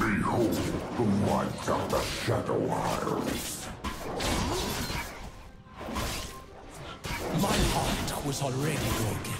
Behold the might of the Shadow Isles. My heart was already broken.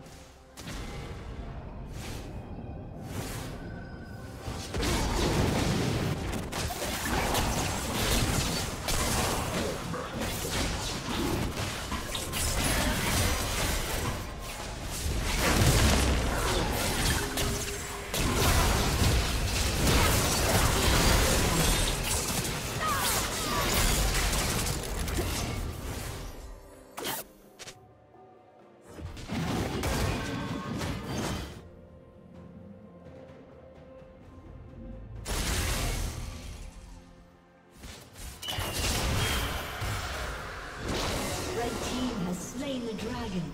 dragon.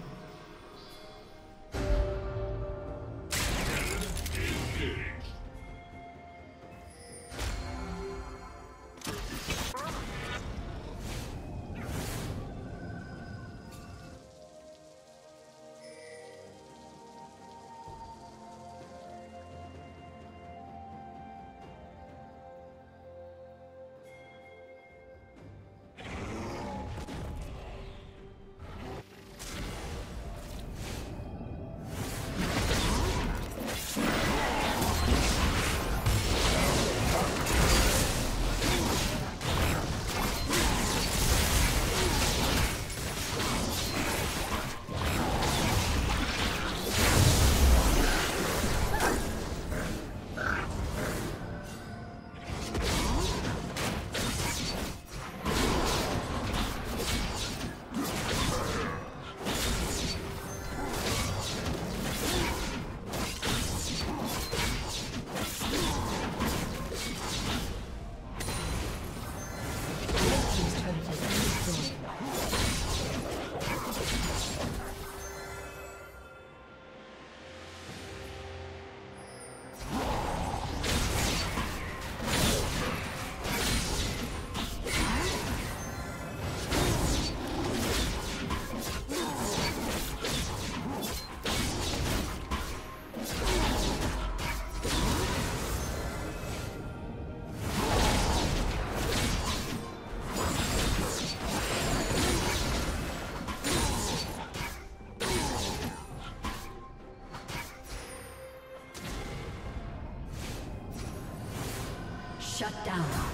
Down.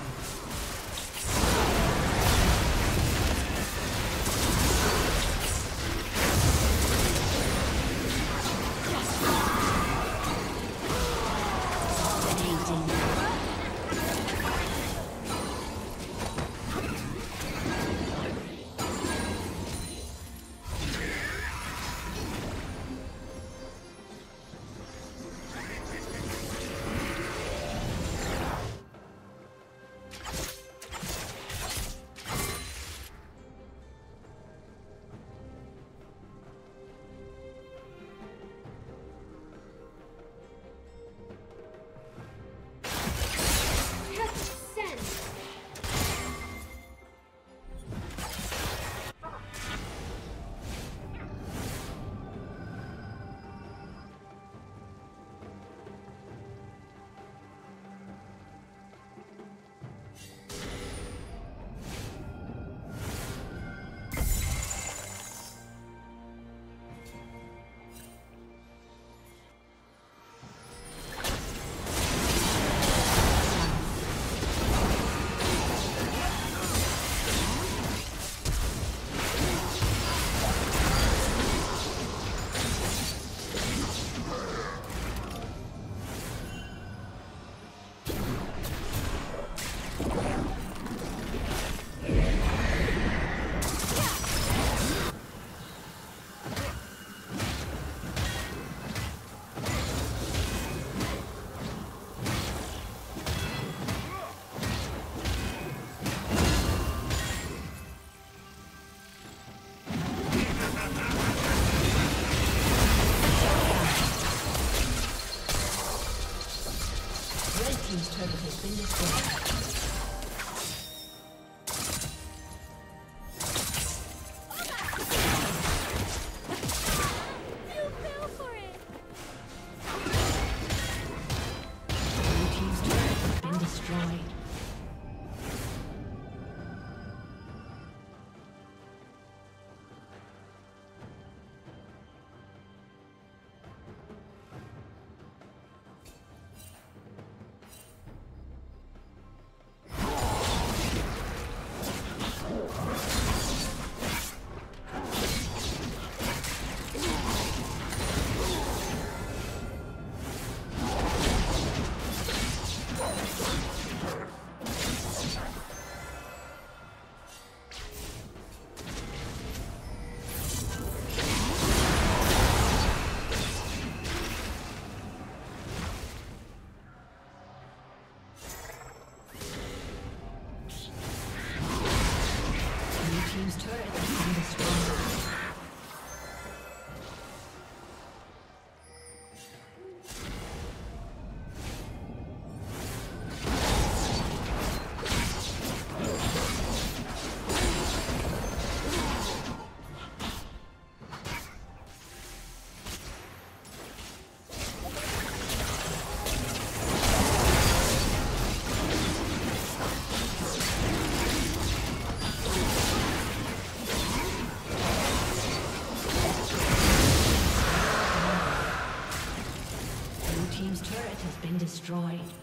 Destroyed.